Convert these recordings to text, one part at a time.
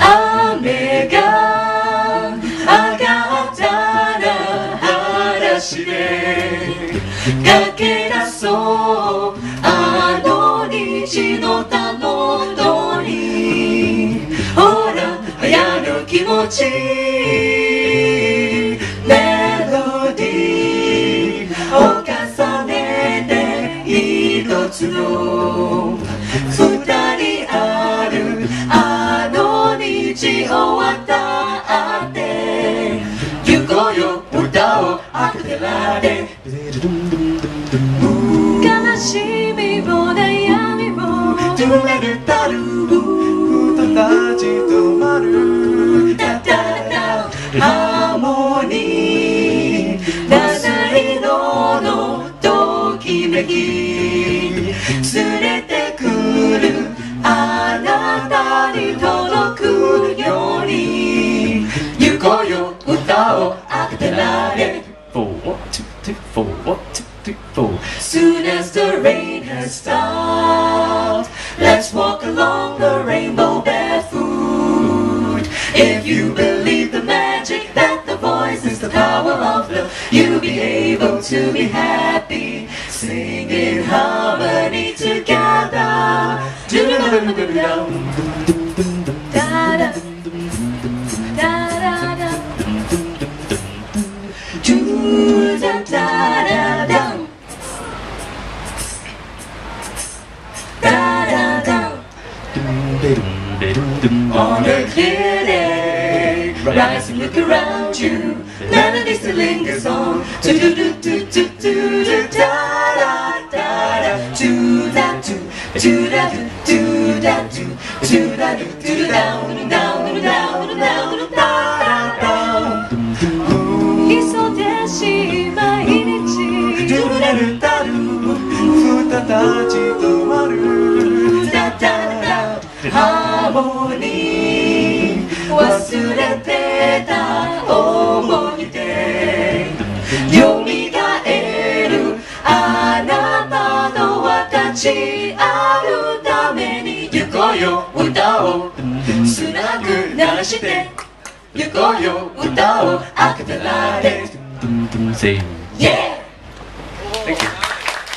雨が上がったら裸足で駆け出そうあの虹のたのどにほら流行る気持ち一つの二人あるあの道を渡って行こうよ歌をアクテラで。悲しみも悩みも止めるたる歌たち止まる。タタタハ three, four, two, three, four. Soon as the rain has stopped, let's walk along the rainbow barefoot. If you believe the magic that the voice is the power of love, you'll be able to be happy, singing harmony together. Do-do-do-do-do-do. Da-da. On a clear day, rise and look around you. Melody still lingers on. Do do do do do do do da da da da. Do da do do da do do da do do da do do down down down down down da da down. 忙しい毎日揺れるたる歌たち止まるダダダハーモニー忘れてた思い出蘇るあなたと私あるために行こうよ歌をスナック鳴らして行こうよ歌をアクテラで Say Yeah! Thank you.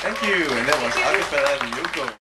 Thank you. And that was Acapella de Yuko.